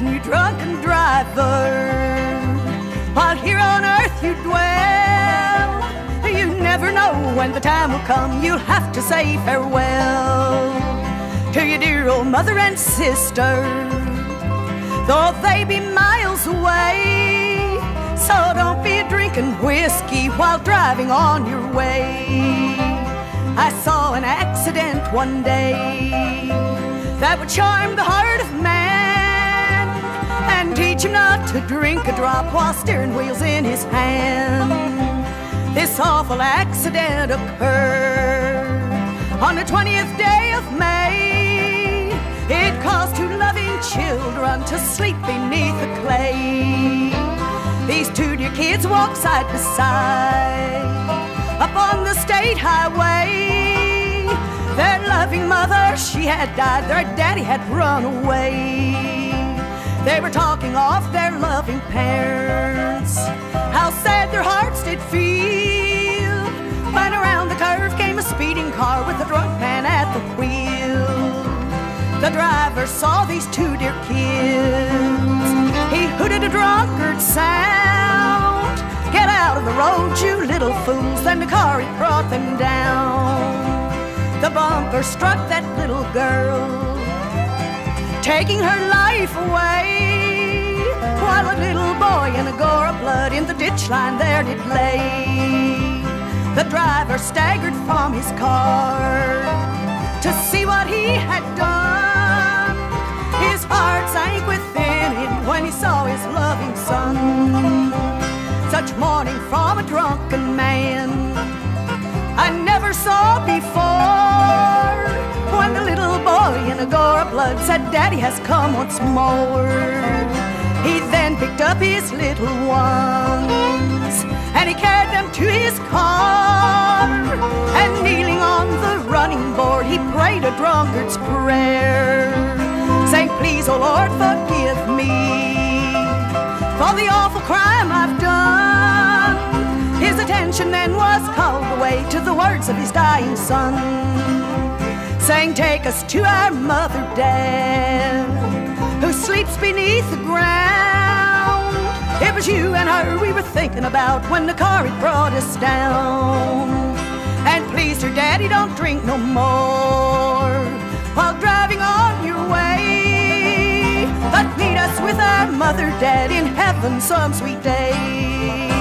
and new drunken driver. While here on earth you dwell, you never know when the time will come you'll have to say farewell to your dear old mother and sister. Though they be miles away, so don't be drinking whiskey while driving on your way. I saw an accident one day that would charm the heart of man to drink a drop while steering wheel's in his hand. This awful accident occurred on the 20th day of May. It caused two loving children to sleep beneath the clay. These two dear kids walked side by side up on the state highway. Their loving mother, she had died, their daddy had run away. They were talking of their loving parents, how sad their hearts did feel. When around the curve came a speeding car with a drunk man at the wheel. The driver saw these two dear kids. He hooted a drunkard sound. Get out of the road, you little fools. Then the car, it brought them down. The bumper struck that little girl taking her life away. Blood in the ditch line there did lay. The driver staggered from his car to see what he had done. His heart sank within him when he saw his loving son. Such mourning from a drunken man I never saw before. When the little boy in a gore of blood said, Daddy has come once more. He then picked up his little ones and he carried them to his car. And kneeling on the running board, he prayed a drunkard's prayer, saying, Please, oh Lord, forgive me for the awful crime I've done. His attention then was called away to the words of his dying son, saying, Take us to our mother, Dad, who sleeps beneath the ground. It was you and her we were thinking about when the car had brought us down. And please, her daddy, don't drink no more while driving on your way. But meet us with our mother, Dad, in heaven some sweet day.